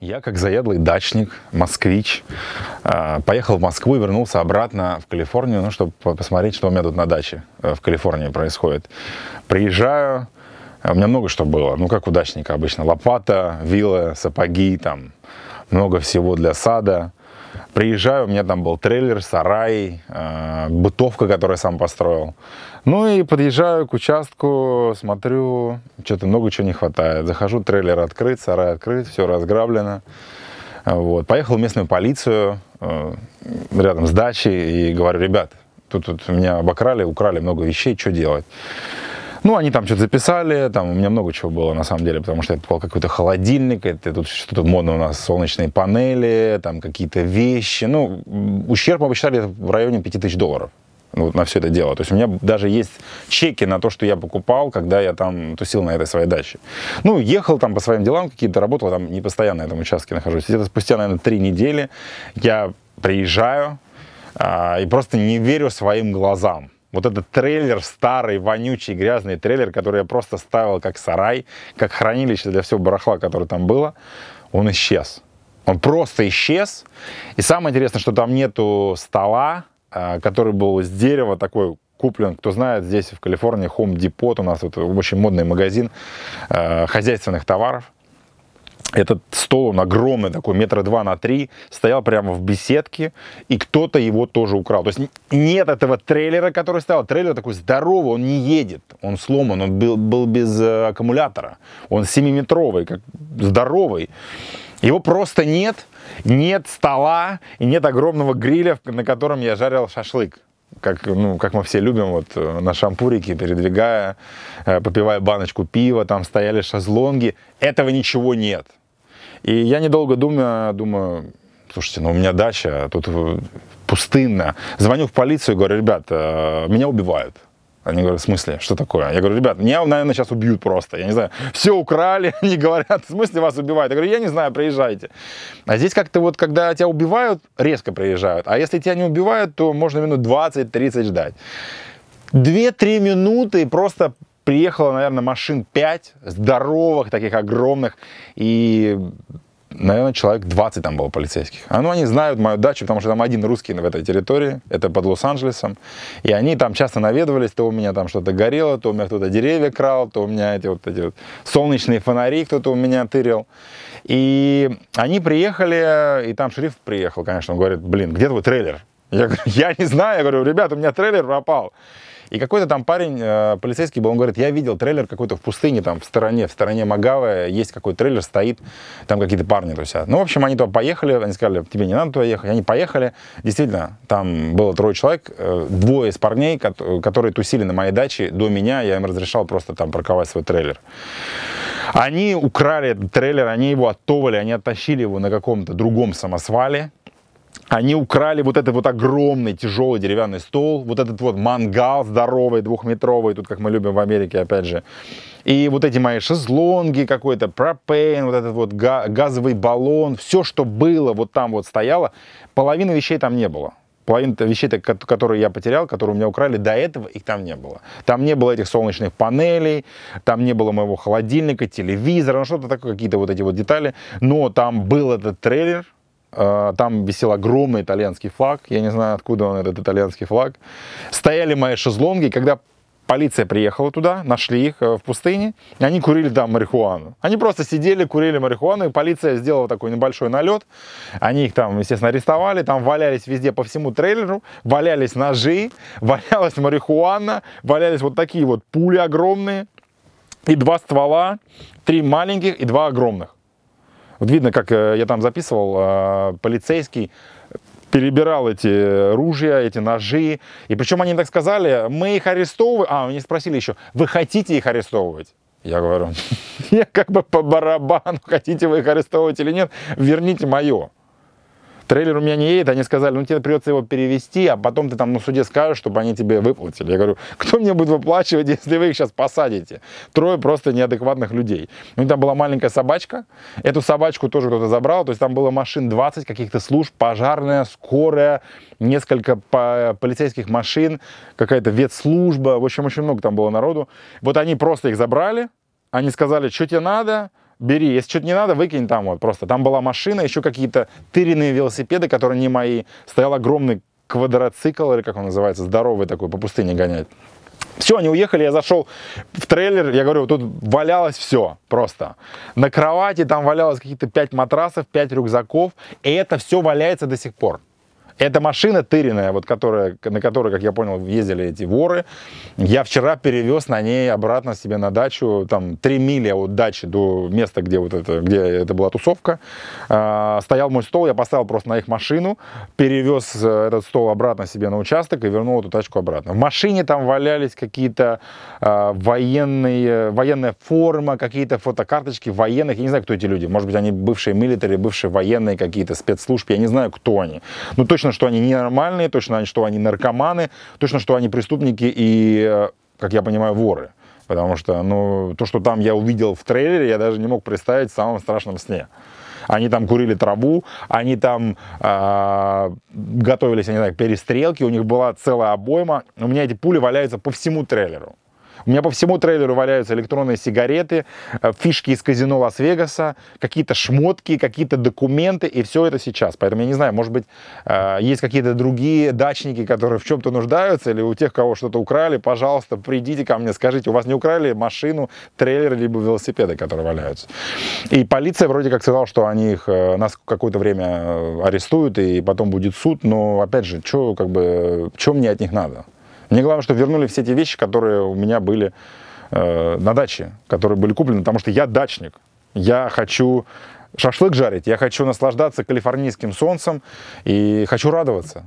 Я, как заядлый дачник, москвич, э, поехал в Москву и вернулся обратно в Калифорнию, ну, чтобы посмотреть, что у меня тут на даче э, в Калифорнии происходит. Приезжаю, у меня много что было, ну, как у дачника обычно. Лопата, вилла, сапоги, там, много всего для сада. Приезжаю, у меня там был трейлер, сарай, э, бытовка, которую я сам построил. Ну и подъезжаю к участку, смотрю, что-то много чего не хватает. Захожу, трейлер открыт, сарай открыт, все разграблено. Вот. Поехал в местную полицию э, рядом с дачей и говорю, ребят, тут, тут меня обокрали, украли много вещей, что делать? Ну, они там что-то записали, там у меня много чего было на самом деле, потому что это был какой-то холодильник, это тут что-то модно у нас, солнечные панели, там какие-то вещи. Ну, ущерб мы посчитали в районе 5000 долларов ну, на все это дело. То есть у меня даже есть чеки на то, что я покупал, когда я там тусил на этой своей даче. Ну, ехал там по своим делам какие-то, работал там не постоянно на этом участке нахожусь. Где-то спустя, наверное, три недели я приезжаю а, и просто не верю своим глазам. Вот этот трейлер, старый, вонючий, грязный трейлер, который я просто ставил как сарай, как хранилище для всего барахла, которое там было, он исчез. Он просто исчез. И самое интересное, что там нету стола, а, который был из дерева, такой куплен, кто знает, здесь в Калифорнии Home Depot, у нас вот очень модный магазин э, хозяйственных товаров. Этот стол, он огромный такой, метра два на три, стоял прямо в беседке, и кто-то его тоже украл. То есть нет этого трейлера, который стоял. Трейлер такой здоровый, он не едет, он сломан, он был, был без э, аккумулятора. Он 7-метровый, как здоровый. Его просто нет, нет стола и нет огромного гриля, на котором я жарил шашлык. Как, ну, как мы все любим, вот э, на шампурике передвигая, э, попивая баночку пива, там стояли шезлонги. Этого ничего нет. И я недолго думаю, думаю, слушайте, ну у меня дача, тут э, пустынно. Звоню в полицию говорю, ребят, меня убивают. Они говорят, в смысле, что такое? Я говорю, ребят, меня, наверное, сейчас убьют просто. Я не знаю, все украли, они говорят, в смысле вас убивают? Я говорю, я не знаю, приезжайте. А здесь как-то вот, когда тебя убивают, резко приезжают. А если тебя не убивают, то можно минут 20-30 ждать. 2-3 минуты просто приехало, наверное, машин 5, здоровых, таких огромных. И наверное, человек 20 там было полицейских. А ну, они знают мою дачу, потому что там один русский в этой территории, это под Лос-Анджелесом. И они там часто наведывались, то у меня там что-то горело, то у меня кто-то деревья крал, то у меня эти вот эти вот солнечные фонари кто-то у меня тырил. И они приехали, и там шериф приехал, конечно, он говорит, блин, где твой трейлер? Я говорю, я не знаю, я говорю, ребят, у меня трейлер пропал. И какой-то там парень, э, полицейский был, он говорит, я видел трейлер какой-то в пустыне, там в стороне, в стороне Магавы, есть какой-то трейлер, стоит, там какие-то парни тусят. Ну, в общем, они туда поехали, они сказали, тебе не надо туда ехать. Они поехали, действительно, там было трое человек, э, двое из парней, которые тусили на моей даче до меня, я им разрешал просто там парковать свой трейлер. Они украли этот трейлер, они его оттовали, они оттащили его на каком-то другом самосвале, они украли вот этот вот огромный тяжелый деревянный стол, вот этот вот мангал здоровый, двухметровый, тут как мы любим в Америке, опять же. И вот эти мои шезлонги, какой-то пропейн, вот этот вот газовый баллон, все, что было, вот там вот стояло, половины вещей там не было. Половина вещей, которые я потерял, которые у меня украли, до этого их там не было. Там не было этих солнечных панелей, там не было моего холодильника, телевизора, ну что-то такое, какие-то вот эти вот детали. Но там был этот трейлер, там висел огромный итальянский флаг. Я не знаю, откуда он, этот итальянский флаг. Стояли мои шезлонги. Когда полиция приехала туда, нашли их э, в пустыне, и они курили там марихуану. Они просто сидели, курили марихуану, и полиция сделала такой небольшой налет. Они их там, естественно, арестовали, там валялись везде по всему трейлеру, валялись ножи, валялась марихуана, валялись вот такие вот пули огромные, и два ствола, три маленьких и два огромных. Вот видно, как э, я там записывал, э, полицейский перебирал эти ружья, эти ножи. И причем они так сказали, мы их арестовываем. А, они спросили еще, вы хотите их арестовывать? Я говорю, я как бы по барабану, хотите вы их арестовывать или нет, верните мое трейлер у меня не едет, они сказали, ну тебе придется его перевести, а потом ты там на суде скажешь, чтобы они тебе выплатили. Я говорю, кто мне будет выплачивать, если вы их сейчас посадите? Трое просто неадекватных людей. Ну там была маленькая собачка, эту собачку тоже кто-то забрал, то есть там было машин 20 каких-то служб, пожарная, скорая, несколько полицейских машин, какая-то ветслужба, в общем, очень много там было народу. Вот они просто их забрали, они сказали, что тебе надо, бери. Если что-то не надо, выкинь там вот просто. Там была машина, еще какие-то тыренные велосипеды, которые не мои. Стоял огромный квадроцикл, или как он называется, здоровый такой, по пустыне гонять. Все, они уехали, я зашел в трейлер, я говорю, тут валялось все просто. На кровати там валялось какие-то 5 матрасов, 5 рюкзаков, и это все валяется до сих пор. Эта машина тыренная, вот которая, на которой, как я понял, ездили эти воры, я вчера перевез на ней обратно себе на дачу, там, 3 мили от дачи до места, где вот это, где это была тусовка. А, стоял мой стол, я поставил просто на их машину, перевез э, этот стол обратно себе на участок и вернул эту тачку обратно. В машине там валялись какие-то а, военные, военная форма, какие-то фотокарточки военных, я не знаю, кто эти люди, может быть, они бывшие милитари, бывшие военные какие-то спецслужбы, я не знаю, кто они. Ну, точно точно, что они ненормальные, точно, что они наркоманы, точно, что они преступники и, э, как я понимаю, воры. Потому что, ну, то, что там я увидел в трейлере, я даже не мог представить в самом страшном сне. Они там курили траву, они там э, готовились, я не знаю, к перестрелке, у них была целая обойма. У меня эти пули валяются по всему трейлеру. У меня по всему трейлеру валяются электронные сигареты, э, фишки из казино Лас-Вегаса, какие-то шмотки, какие-то документы, и все это сейчас. Поэтому я не знаю, может быть, э, есть какие-то другие дачники, которые в чем-то нуждаются, или у тех, кого что-то украли, пожалуйста, придите ко мне, скажите, у вас не украли машину, трейлер, либо велосипеды, которые валяются. И полиция вроде как сказала, что они их э, нас какое-то время арестуют, и потом будет суд, но, опять же, что как бы, что мне от них надо? Мне главное, что вернули все те вещи, которые у меня были э, на даче, которые были куплены, потому что я дачник. Я хочу шашлык жарить, я хочу наслаждаться калифорнийским солнцем и хочу радоваться.